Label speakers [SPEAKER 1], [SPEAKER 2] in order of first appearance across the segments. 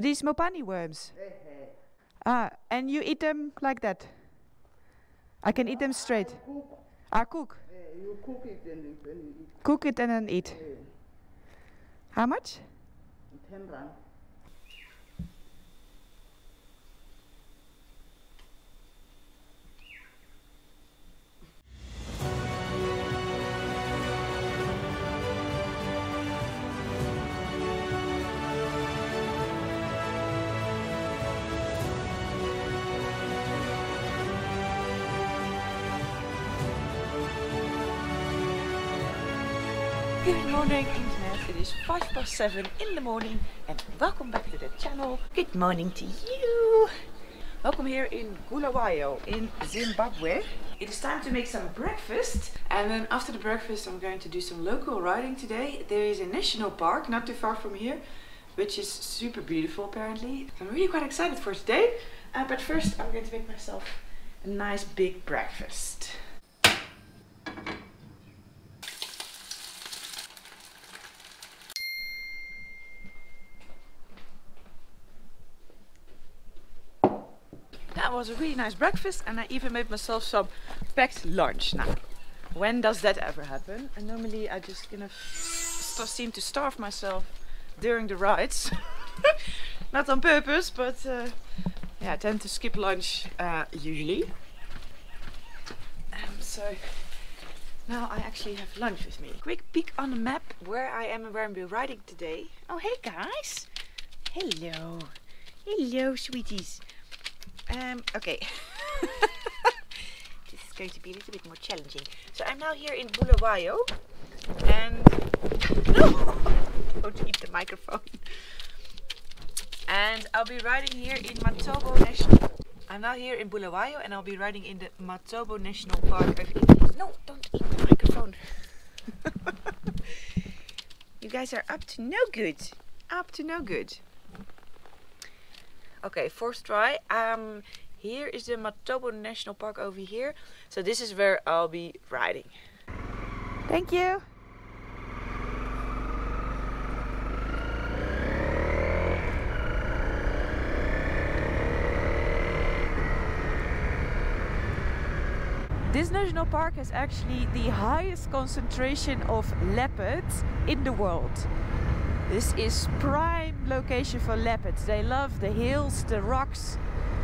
[SPEAKER 1] Are these Mopani worms? Ah, and you eat them like that? I can eat them straight. Ah, cook.
[SPEAKER 2] you cook it and you eat
[SPEAKER 1] Cook it and then eat. How much?
[SPEAKER 2] 10 rand.
[SPEAKER 1] Good morning internet, it is 5 past 7 in the morning and welcome back to the channel. Good morning to you! Welcome here in Bulawayo in Zimbabwe. It is time to make some breakfast and then after the breakfast I'm going to do some local riding today. There is a national park not too far from here which is super beautiful apparently. I'm really quite excited for today uh, but first I'm going to make myself a nice big breakfast. That was a really nice breakfast and I even made myself some packed lunch. Now, when does that ever happen? And normally I just kind of seem to starve myself during the rides. Not on purpose, but uh, yeah, I tend to skip lunch uh, usually. Um, so now I actually have lunch with me. Quick peek on the map where I am and where I'm riding today. Oh, hey guys! Hello! Hello, sweeties! Um, okay. this is going to be a little bit more challenging. So I'm now here in Bulawayo and no, don't eat the microphone. And I'll be riding here in Matobo National. I'm now here in Bulawayo and I'll be riding in the Matobo National Park. No, don't eat the microphone. you guys are up to no good. Up to no good. Okay, fourth try. Um, here is the Matobo National Park over here. So this is where I'll be riding. Thank you. This national park has actually the highest concentration of leopards in the world. This is prime location for leopards. They love the hills, the rocks,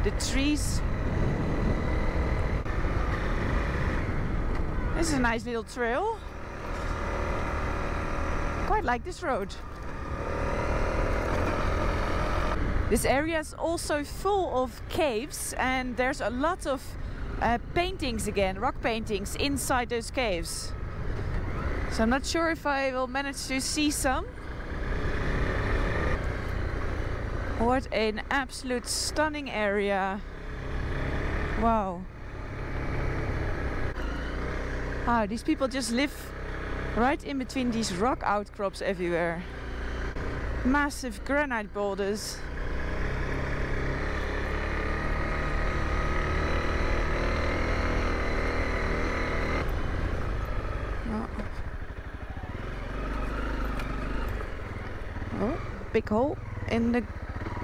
[SPEAKER 1] the trees. This is a nice little trail. Quite like this road. This area is also full of caves and there's a lot of uh, paintings again, rock paintings inside those caves. So I'm not sure if I will manage to see some. What an absolute stunning area. Wow. Wow, these people just live right in between these rock outcrops everywhere. Massive granite boulders. Oh, big hole in the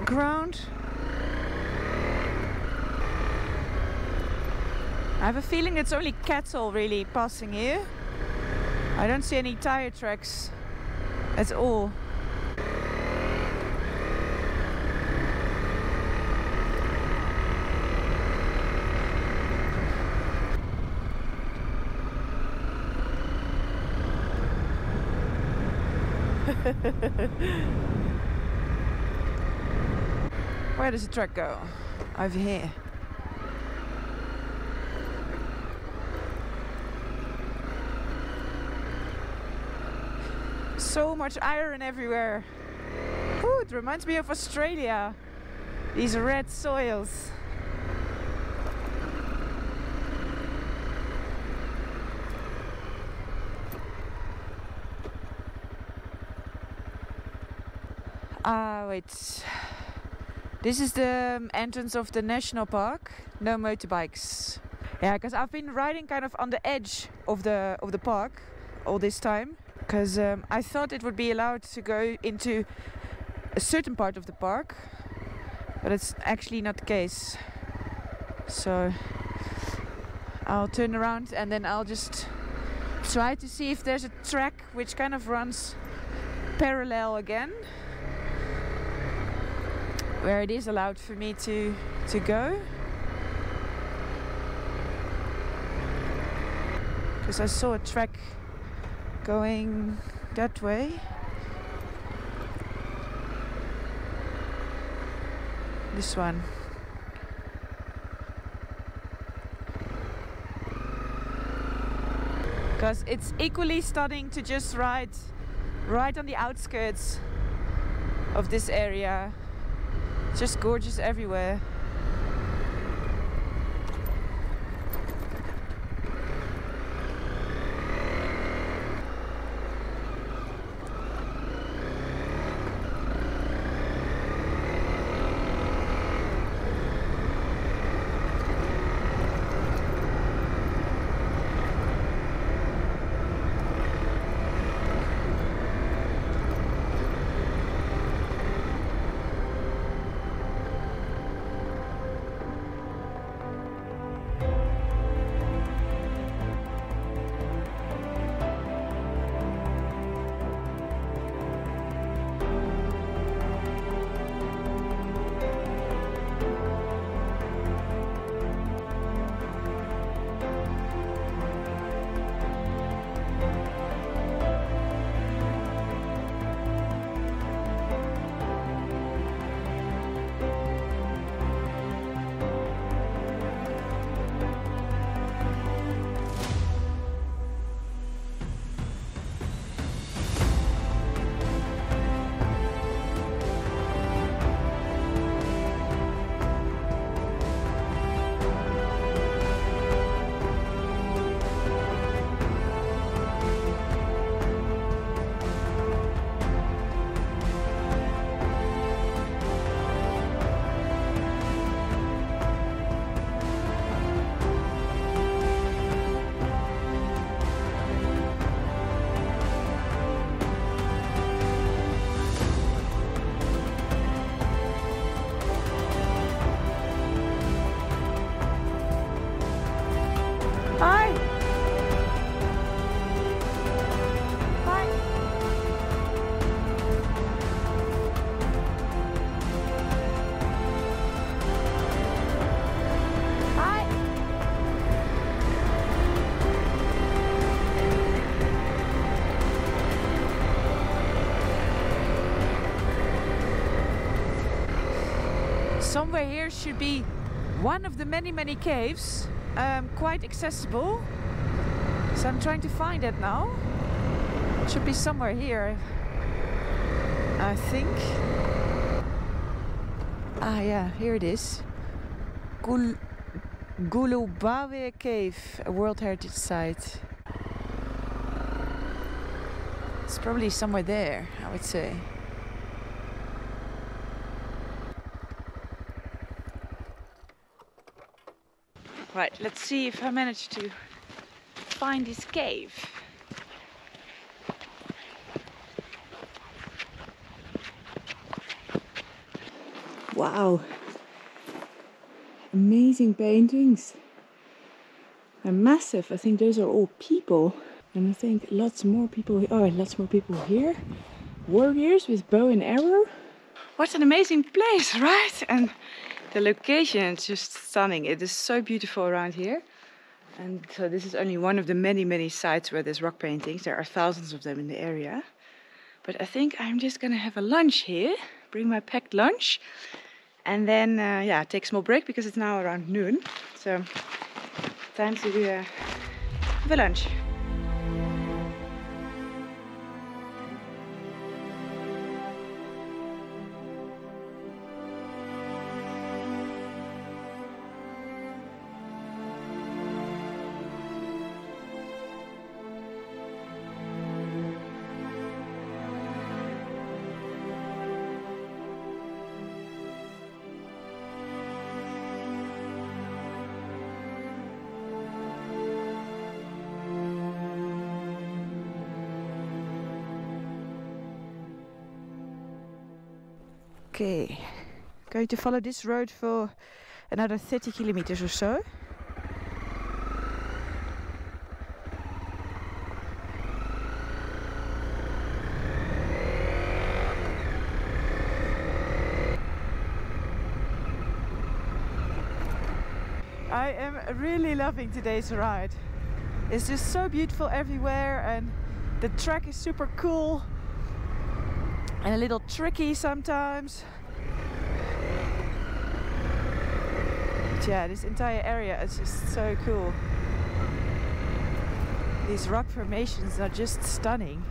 [SPEAKER 1] ground. I have a feeling it's only cattle really passing here. I don't see any tire tracks at all. Where does the track go? Over here. So much iron everywhere. Ooh, it reminds me of Australia. These red soils. Ah, wait. This is the um, entrance of the national park. No motorbikes. Yeah, because I've been riding kind of on the edge of the of the park all this time. Because um, I thought it would be allowed to go into a certain part of the park, but it's actually not the case. So I'll turn around and then I'll just try to see if there's a track which kind of runs parallel again where it is allowed for me to to go. Because I saw a track going that way. This one. Because it's equally stunning to just ride right on the outskirts of this area just gorgeous everywhere Somewhere here should be one of the many, many caves um, quite accessible. So I'm trying to find it now. It should be somewhere here, I think. Ah, yeah, here it is. Gul Gulubahwe Cave, a World Heritage Site. It's probably somewhere there, I would say. Right, let's see if I manage to find this cave. Wow. Amazing paintings. And massive. I think those are all people. And I think lots more people. Oh, lots more people here. Warriors with bow and arrow. What an amazing place, right? And the location is just stunning. It is so beautiful around here. And so this is only one of the many, many sites where there's rock paintings. There are thousands of them in the area. But I think I'm just gonna have a lunch here. Bring my packed lunch. And then, uh, yeah, take a small break because it's now around noon. So, time to uh, have a lunch. Okay, going to follow this road for another 30 kilometers or so. I am really loving today's ride. It's just so beautiful everywhere and the track is super cool and a little tricky sometimes. But yeah, this entire area is just so cool. These rock formations are just stunning.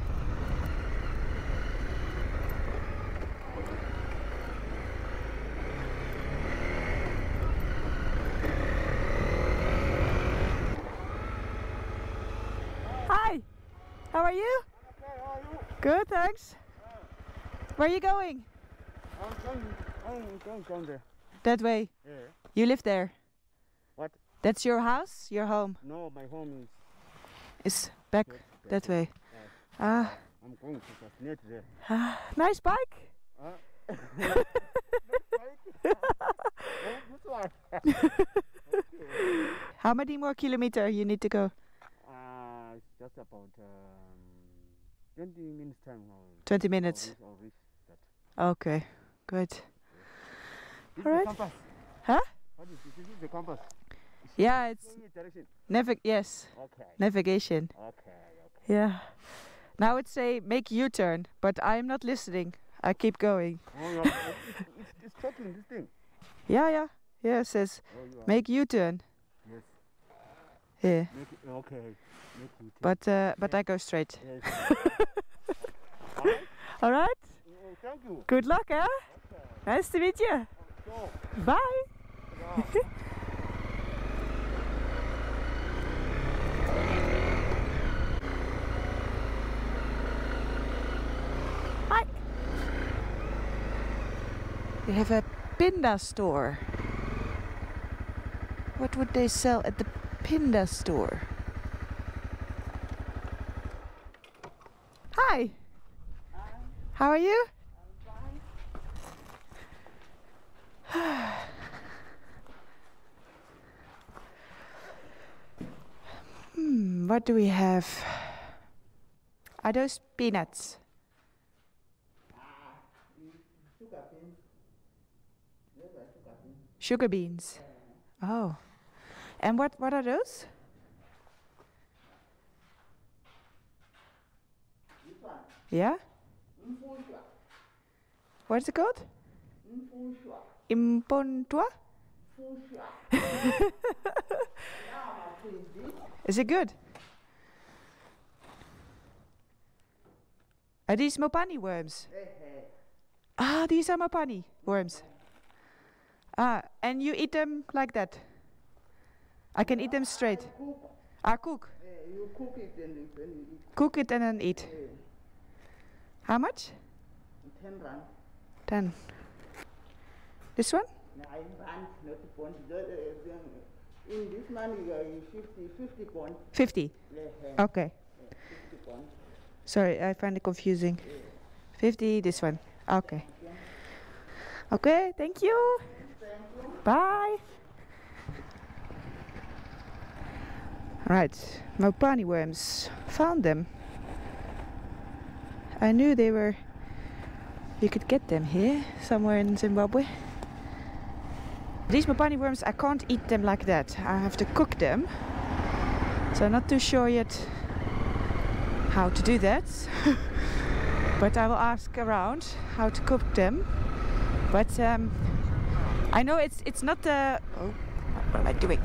[SPEAKER 1] Hi, how are you?
[SPEAKER 3] How are you?
[SPEAKER 1] Good, thanks. Where are you going?
[SPEAKER 3] I'm going, I'm going down there.
[SPEAKER 1] That way.
[SPEAKER 3] Yeah.
[SPEAKER 1] You live there.
[SPEAKER 3] What?
[SPEAKER 1] That's your house? Your home?
[SPEAKER 3] No, my home is
[SPEAKER 1] Is back
[SPEAKER 3] that,
[SPEAKER 1] that way.
[SPEAKER 3] Yeah.
[SPEAKER 1] Ah,
[SPEAKER 3] I'm going to near there.
[SPEAKER 1] ah, nice bike.
[SPEAKER 3] Huh? right? this one. okay.
[SPEAKER 1] How many more kilometer you need to go?
[SPEAKER 3] Uh, it's just about um, 20 minutes time. I'll,
[SPEAKER 1] 20
[SPEAKER 3] I'll
[SPEAKER 1] minutes.
[SPEAKER 3] reach, I'll reach.
[SPEAKER 1] Okay, good.
[SPEAKER 3] This
[SPEAKER 1] Alright.
[SPEAKER 3] the compass.
[SPEAKER 1] Huh?
[SPEAKER 3] What is this? This is the compass.
[SPEAKER 1] Yeah, it's
[SPEAKER 3] direction.
[SPEAKER 1] navig. Yes,
[SPEAKER 3] Okay.
[SPEAKER 1] navigation.
[SPEAKER 3] Okay, okay.
[SPEAKER 1] Yeah. Now it say make U-turn, but I'm not listening. I keep going.
[SPEAKER 3] Oh, yeah. it's, it's, this thing.
[SPEAKER 1] Yeah, yeah, yeah. It says
[SPEAKER 3] Oh, you
[SPEAKER 1] make U-turn.
[SPEAKER 3] Yes.
[SPEAKER 1] Yeah,
[SPEAKER 3] Make okay. Make take-
[SPEAKER 1] but uh, but I go straight.
[SPEAKER 3] Yes. Alright.
[SPEAKER 1] All right.
[SPEAKER 3] Thank you.
[SPEAKER 1] Good luck, eh?
[SPEAKER 3] Okay.
[SPEAKER 1] Nice to meet you.
[SPEAKER 3] So,
[SPEAKER 1] Bye.
[SPEAKER 3] yeah.
[SPEAKER 1] Hi. They have a Pinda store. What would they sell at the Pinda store? Hi. How are you? hmm, what do we have? Are those peanuts?
[SPEAKER 2] Sugar beans. Those are sugar beans.
[SPEAKER 1] Sugar beans. Oh. And what what are those? Yeah? What's it called? Impontua?
[SPEAKER 2] Mfushwa. now I think this.
[SPEAKER 1] Is it good? Are these Mopani worms? Ah, these are Mopani worms. Ah, and you eat them like that? I can eat them straight. Ah, cook.
[SPEAKER 2] You cook it and then eat.
[SPEAKER 1] Cook it and then eat. How much?
[SPEAKER 2] 10 rand.
[SPEAKER 1] Ten. This one?
[SPEAKER 2] Nine rand, not point. The, the, in this money, uh, 50, 50 point.
[SPEAKER 1] 50.
[SPEAKER 2] Eh, eh,
[SPEAKER 1] Okay.
[SPEAKER 2] 50.
[SPEAKER 1] Sorry, I find it confusing. 50, this one. Okay. Okay, thank you. Bye. Right, Mopani worms. Found them. I knew they were. You could get them here, somewhere in Zimbabwe. These Mopani worms, I can't eat them like that. I have to cook them. So I'm not too sure yet how to do that. but I will ask around how to cook them. But um, I know it's it's not the oh, what am I doing?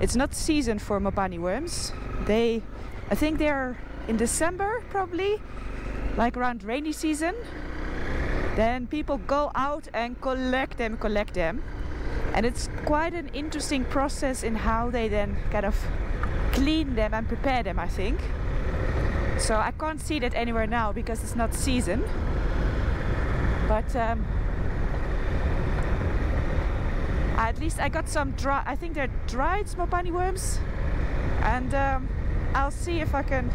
[SPEAKER 1] It's not season for Mopani worms. They, I think they're in December probably, like around rainy season. Then people go out and collect them, collect them, and it's quite an interesting process in how they then kind of clean them and prepare them. I think. So I can't see that anywhere now because it's not season. But um, at least I got some dry. I think they're dried Mopani worms, and um, I'll see if I can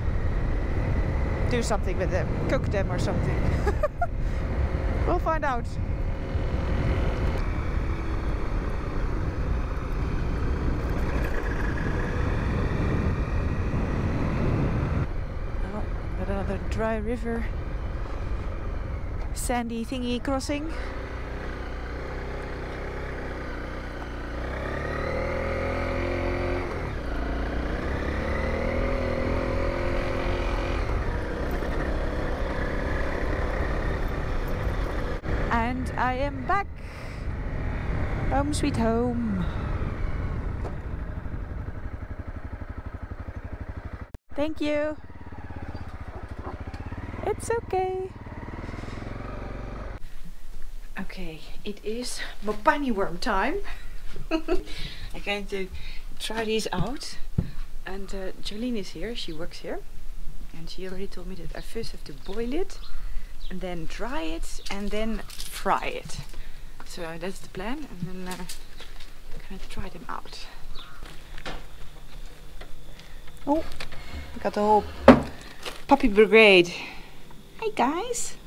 [SPEAKER 1] do something with them, cook them or something. we'll find out. Dry river sandy thingy crossing. And I am back. Home sweet home. Thank you. It's okay. Okay, it is Mopani worm time. I'm going to try these out. And uh, Jolene is here, she works here. And she already told me that I first have to boil it and then dry it and then fry it. So that's the plan. And then uh, I'm gonna try them out. Oh, we got the whole puppy brigade. Hi guys.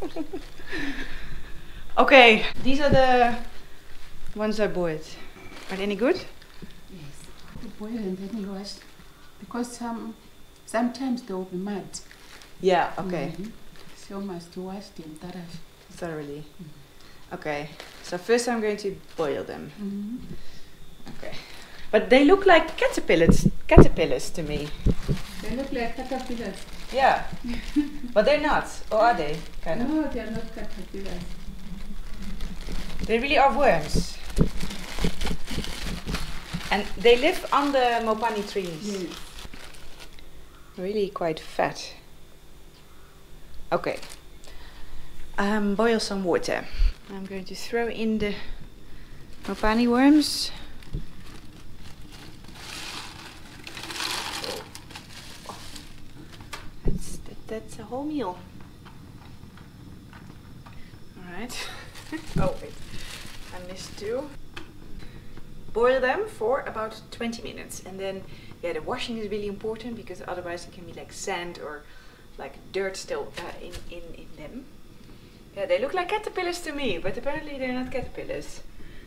[SPEAKER 1] okay, these are the ones I bought. Are they any good?
[SPEAKER 4] Yes, you boil and then you wash because some sometimes they will be mud.
[SPEAKER 1] Yeah. Okay.
[SPEAKER 4] Mhm. So you must wash them thoroughly.
[SPEAKER 1] Thoroughly. Okay. So first I'm going to boil them. Okay. But they look like caterpillars. Caterpillars to me.
[SPEAKER 4] They look like caterpillars.
[SPEAKER 1] Yeah. but they're not. Or are they? Kind of.
[SPEAKER 4] No, they are not caterpillars.
[SPEAKER 1] They really are worms. And they live on the Mopani trees.
[SPEAKER 4] Yes.
[SPEAKER 1] Really quite fat. Okay. Um, boil some water. I'm going to throw in the Mopani worms. That's, a whole meal. Alright. oh, wait. I missed two. Boil them for about 20 minutes and then yeah the washing is really important because otherwise it can be like sand or like dirt still uh, in, in, in them. Yeah, they look like caterpillars to me, but apparently they're not caterpillars.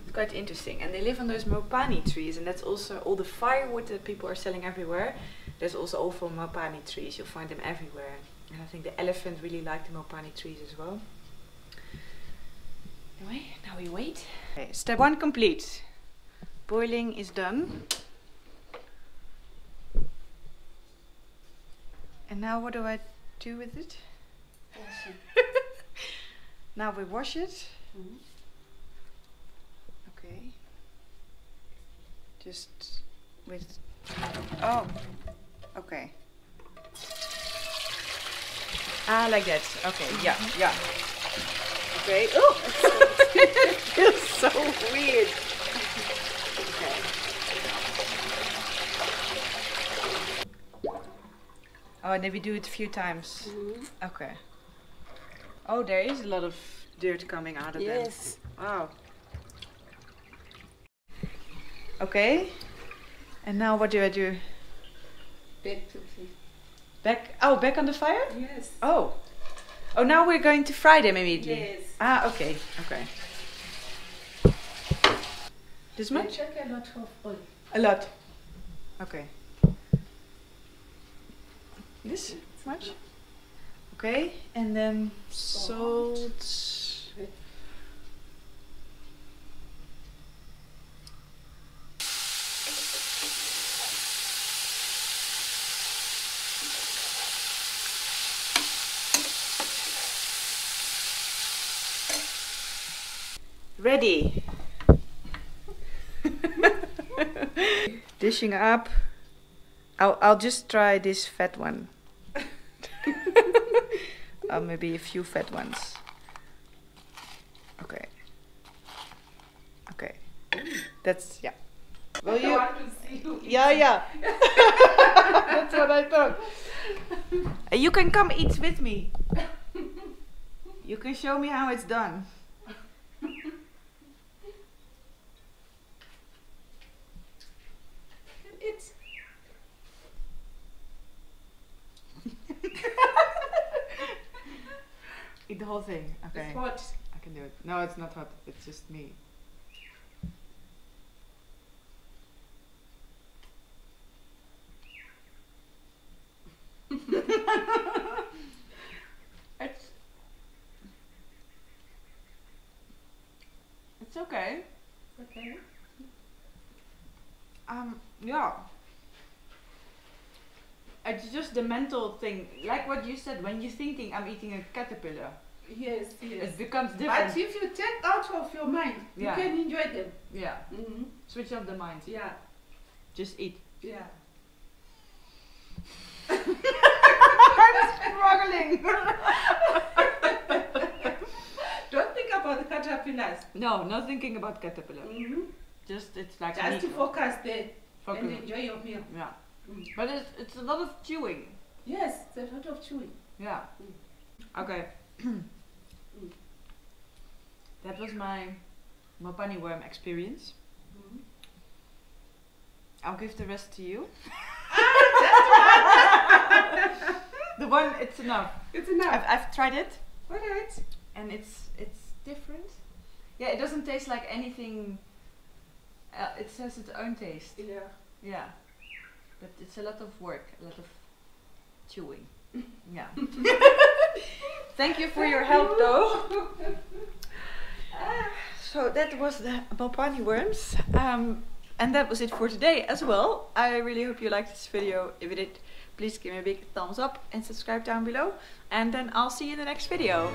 [SPEAKER 1] It's quite interesting. And they live on those mopani trees, and that's also all the firewood that people are selling everywhere. There's also all from mopani trees. You'll find them everywhere. And I think the elephant really liked the mopani trees as well. Anyway, now we wait. Okay, step one complete. Boiling is done. And now what do I do with it? now we wash it.
[SPEAKER 4] Mhm.
[SPEAKER 1] Okay. Just with. Oh, okay. Ah, like that. Okay, yeah, yeah. Okay. Oh, it feels so weird. Okay. Oh, and then we do it a few times. Okay. Oh, there is a lot of dirt coming out of them.
[SPEAKER 4] Yes.
[SPEAKER 1] Wow. Okay. And now what do I do?
[SPEAKER 4] Back to the
[SPEAKER 1] Back oh back on the fire?
[SPEAKER 4] Yes.
[SPEAKER 1] Oh. Oh now we're going to fry them immediately.
[SPEAKER 4] Yes.
[SPEAKER 1] Ah okay. Okay. This much?
[SPEAKER 4] check a lot of oil.
[SPEAKER 1] A lot. Okay. This much? Okay, and then salt. Ready. Dishing up. I'll I'll just try this fat one. uh, maybe a few fat ones. Okay. Okay. That's yeah. Will you?
[SPEAKER 4] want to see you
[SPEAKER 1] Yeah, yeah. That's what I thought. You can come eat with me. You can show me how it's done.
[SPEAKER 4] It's
[SPEAKER 1] Eat the whole thing. Okay.
[SPEAKER 4] it's hot.
[SPEAKER 1] I can do it. No, it's not hot. It's just me. Yeah. It's just the mental thing, like what you said. When you're thinking, I'm eating a caterpillar,
[SPEAKER 4] Yes, yes.
[SPEAKER 1] it becomes different.
[SPEAKER 4] But if you take out of your mind,
[SPEAKER 1] Yeah.
[SPEAKER 4] you can enjoy them.
[SPEAKER 1] yeah,
[SPEAKER 4] hmm
[SPEAKER 1] switch off the mind.
[SPEAKER 4] Yeah,
[SPEAKER 1] Just eat.
[SPEAKER 4] yeah.
[SPEAKER 1] I'm struggling.
[SPEAKER 4] Don't think about the caterpillars.
[SPEAKER 1] no, not thinking about caterpillar.
[SPEAKER 4] hmm
[SPEAKER 1] Just it's like
[SPEAKER 4] Just
[SPEAKER 1] meat.
[SPEAKER 4] focus there
[SPEAKER 1] Focus.
[SPEAKER 4] and enjoy your meal.
[SPEAKER 1] Yeah,
[SPEAKER 4] Mm.
[SPEAKER 1] but it's it's a lot of chewing.
[SPEAKER 4] Yes, it's a lot of chewing.
[SPEAKER 1] Yeah. Okay. that was my my Mopani worm experience.
[SPEAKER 4] Mhm.
[SPEAKER 1] I'll give the rest to you. the one, it's enough.
[SPEAKER 4] It's enough.
[SPEAKER 1] I've, I've tried it
[SPEAKER 4] Alright.
[SPEAKER 1] and it's it's different. Yeah, it doesn't taste like anything. Uh, it has its own taste.
[SPEAKER 4] Yeah.
[SPEAKER 1] Yeah, but it's a lot of work, a lot of chewing. Yeah. Thank you for your help, though. So that was the Mopani worms. Um, and that was it for today as well. I really hope you liked this video. If you did, please give me a big thumbs up and subscribe down below. And then I'll see you in the next video.